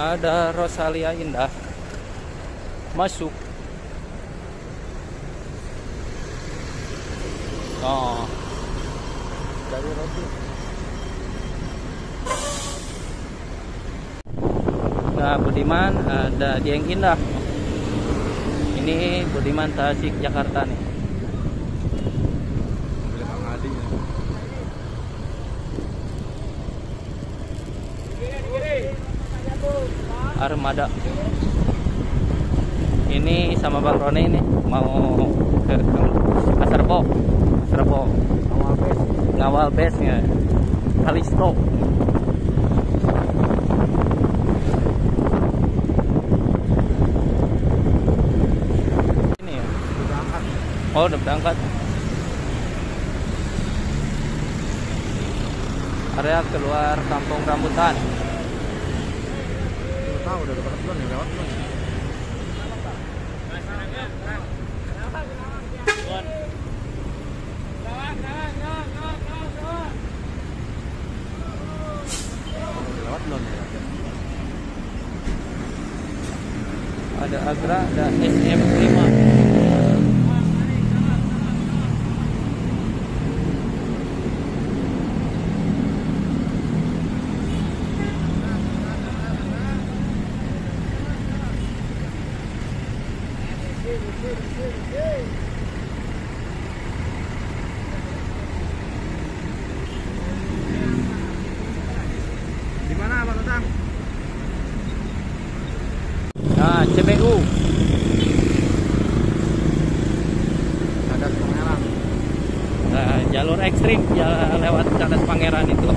ada Rosalia Indah. Masuk. Oh. Dari roti. Nah Budiman ada Dieng Indah. Ini Budiman Tasik Jakarta nih Boleh Bang Adi ya. Armada. Ini sama Bang Roni nih mau ke Pasar Bo Pasar Bo Awal bes. ngawal base-nya. Kalisto. Ini ya? Udah angkat. oh udah berangkat. Area keluar kampung rambutan tahu udah dapat ya lewat ya? ada Agra ada SM5 CBU Ada Pangerang. nah, jalur ekstrim ya lewat Cadas Pangeran itu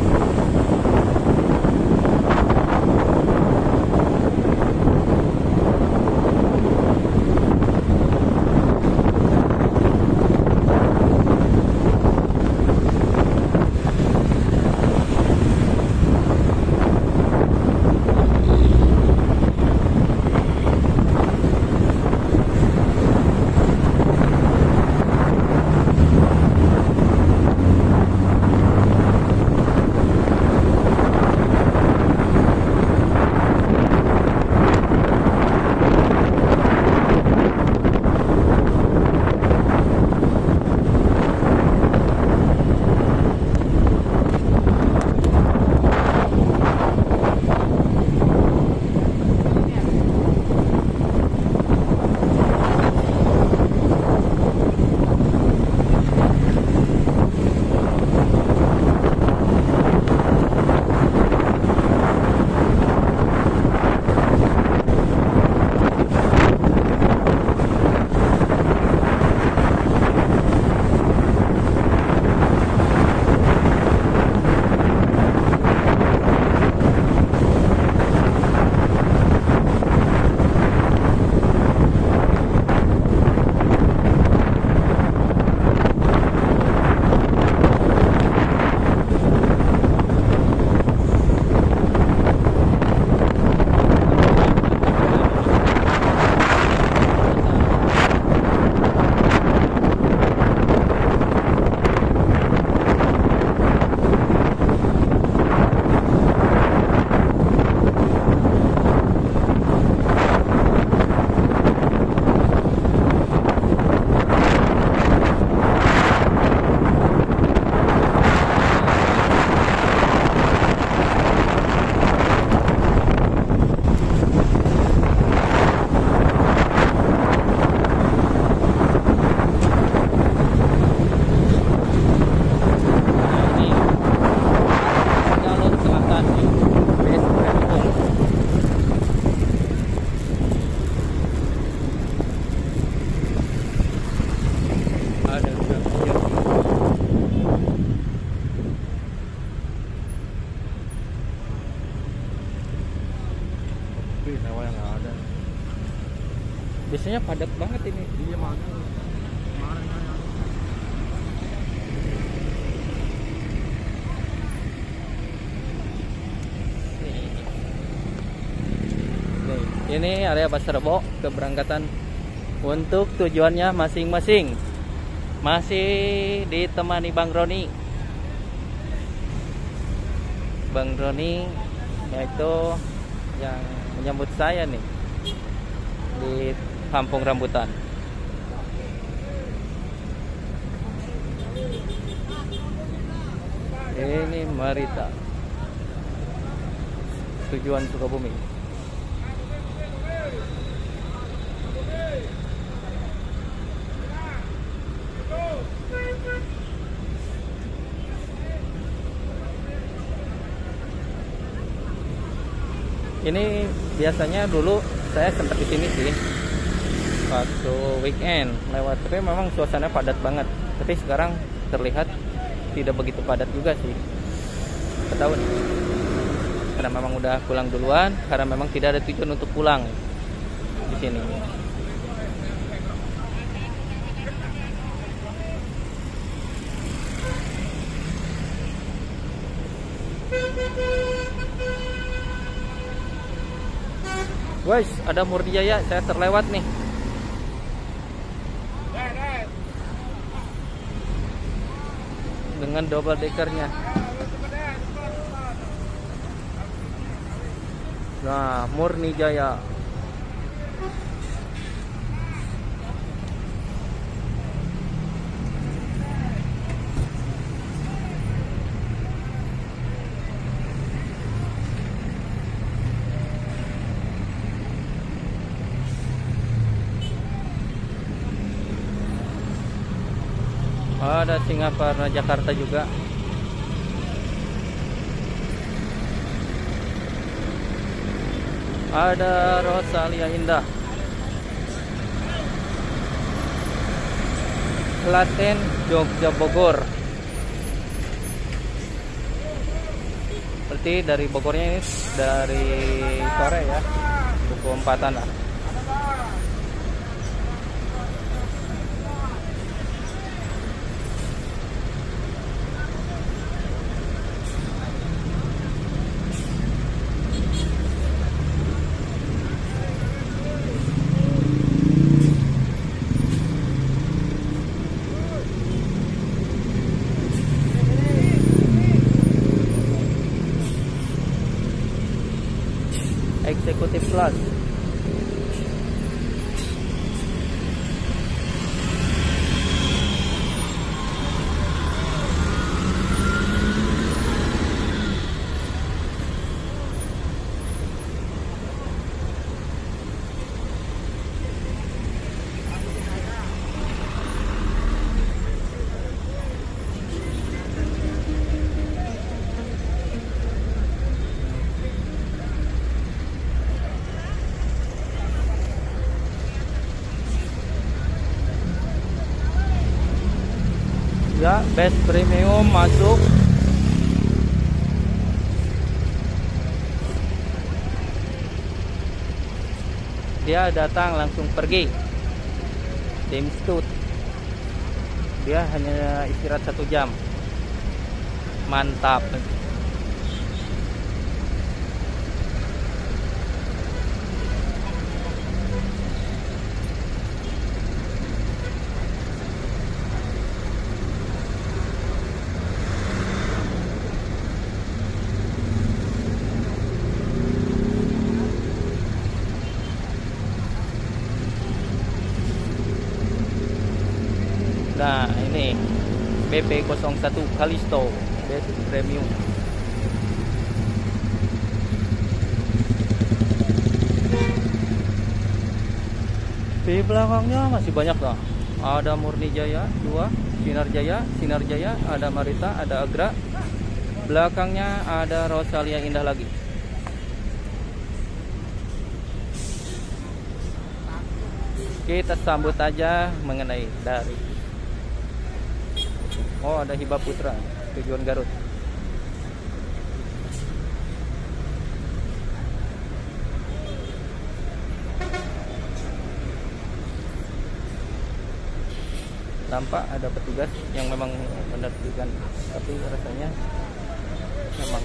biasanya padat banget ini. Iya makanya. Kan. Ini area Pasar Rebo keberangkatan untuk tujuannya masing-masing. Masih ditemani Bang Roni. Bang Roni yaitu yang menyambut saya nih. Di kampung rambutan. Ini Marita. Tujuan Sukabumi. Ini biasanya dulu saya sempat di sini sih waktu weekend lewat. Tapi memang suasana padat banget. Tapi sekarang terlihat tidak begitu padat juga sih. Ketahuan. Karena memang udah pulang duluan karena memang tidak ada tujuan untuk pulang di sini. Guys, ada Murni Jaya, saya terlewat nih. Dengan double deckernya. Nah, Murni Jaya. Ada Singaparna Jakarta juga. Ada Rosalia Indah. Klaten Jogja Bogor. Berarti dari Bogornya ini dari sore ya. Pukul 4 lah. Best premium masuk. Dia datang langsung pergi. Tim Stut. Dia hanya istirahat satu jam. Mantap. Nah, ini BP01 Kalisto Best Premium. Di belakangnya masih banyak lah. Ada Murni Jaya 2, Sinar Jaya, Sinar Jaya, ada Marita, ada Agra. Belakangnya ada Rosalia Indah lagi. Kita sambut aja mengenai dari Oh ada Hiba Putra tujuan Garut. Tampak ada petugas yang memang menertibkan Tapi rasanya memang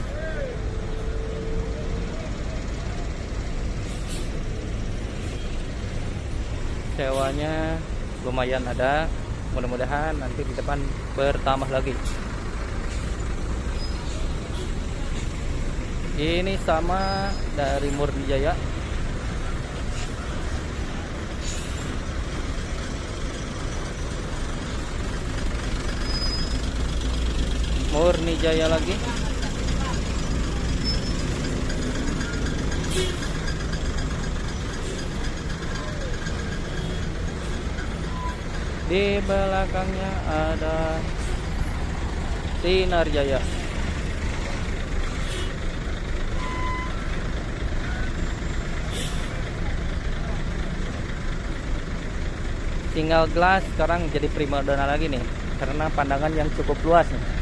Sewanya lumayan ada mudah-mudahan nanti di depan bertambah lagi. Ini sama dari Murni Jaya Murni Jaya lagi. Di belakangnya ada Sinar Jaya. Tinggal gelas sekarang jadi primadona lagi nih karena pandangan yang cukup luas nih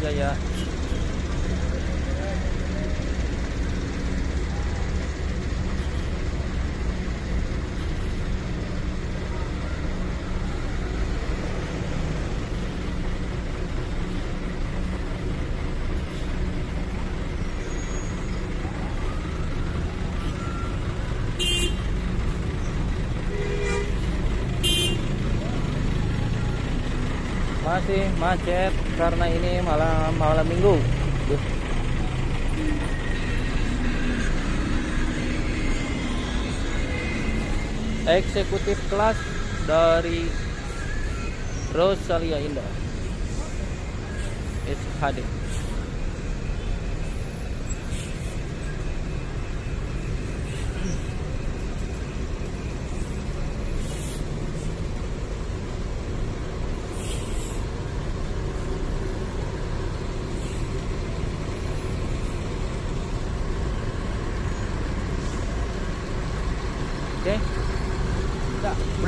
masih sinar masih macet karena ini malam malam minggu. Eksekutif kelas dari Rosalia Indah. SHD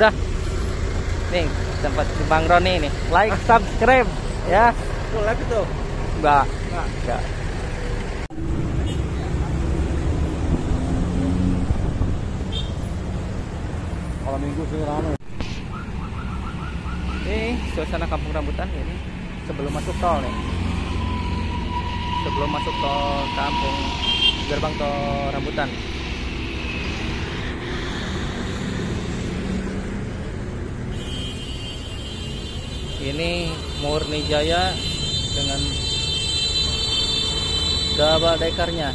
Udah. Nih, tempat si Bang Roni nih. Like, subscribe ya. Tuh, live itu. Enggak. Enggak. Enggak. Kalau minggu sih ramai. Ini suasana kampung rambutan ini sebelum masuk tol nih. Sebelum masuk tol kampung gerbang tol rambutan. Ini Murni Jaya dengan double deckernya.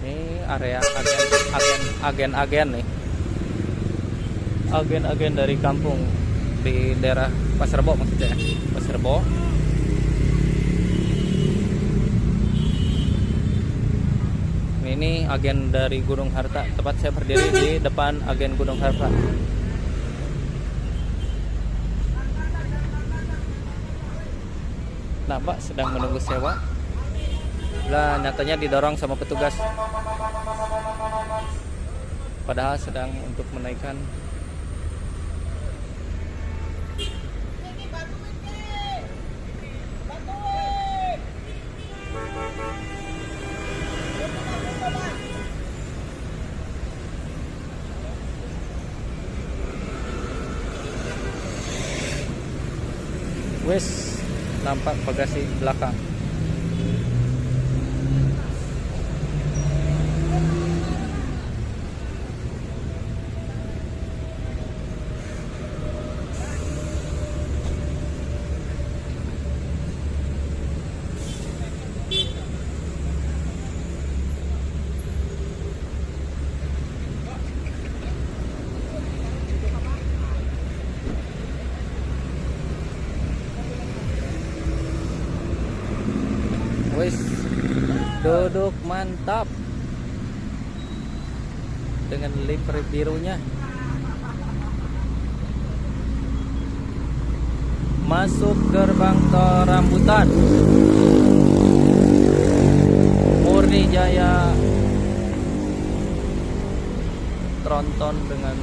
Ini area agen agen agen agen nih. Agen-agen dari kampung di daerah Pasar Rebo maksudnya. Pasar Rebo. Ini agen dari Gunung Harta. Tempat saya berdiri di depan agen Gunung Harta. Nah, Pak sedang menunggu sewa. Lah, nyatanya didorong sama petugas. Padahal sedang untuk menaikkan Wes nampak bagasi belakang. Wes duduk mantap dengan livery birunya. Masuk gerbang tol rambutan. Murni Jaya tronton dengan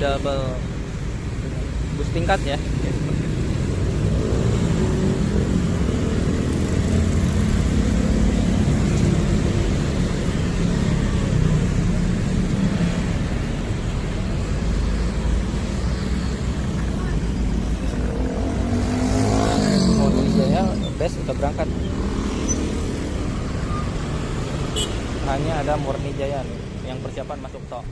double bus tingkat ya. Ya, seperti itu. best udah berangkat. Hanya ada Murni Jaya nih yang persiapan masuk tol